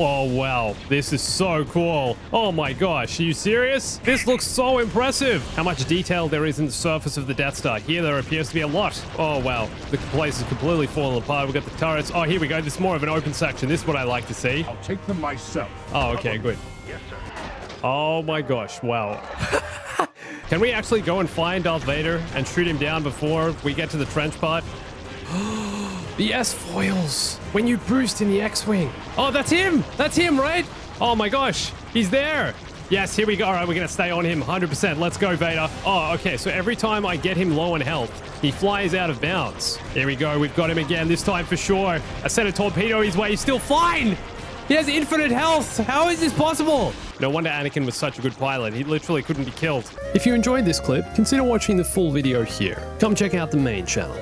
Oh, wow. This is so cool. Oh my gosh. Are you serious? This looks so impressive. How much detail there is in the surface of the Death Star. Here there appears to be a lot. Oh, wow. The place is completely falling apart. We've got the turrets. Oh, here we go. This is more of an open section. This is what I like to see. I'll take them myself. Oh, okay, good. Yes, sir. Oh my gosh. Wow. Can we actually go and find Darth Vader and shoot him down before we get to the trench part? the S-foils. When you boost in the X-Wing. Oh, that's him. That's him, right? Oh my gosh. He's there. Yes, here we go. All right, we're going to stay on him 100%. Let's go, Vader. Oh, okay. So every time I get him low on health, he flies out of bounds. Here we go. We've got him again this time for sure. I sent a torpedo his way. He's still flying. He has infinite health. How is this possible? No wonder Anakin was such a good pilot. He literally couldn't be killed. If you enjoyed this clip, consider watching the full video here. Come check out the main channel.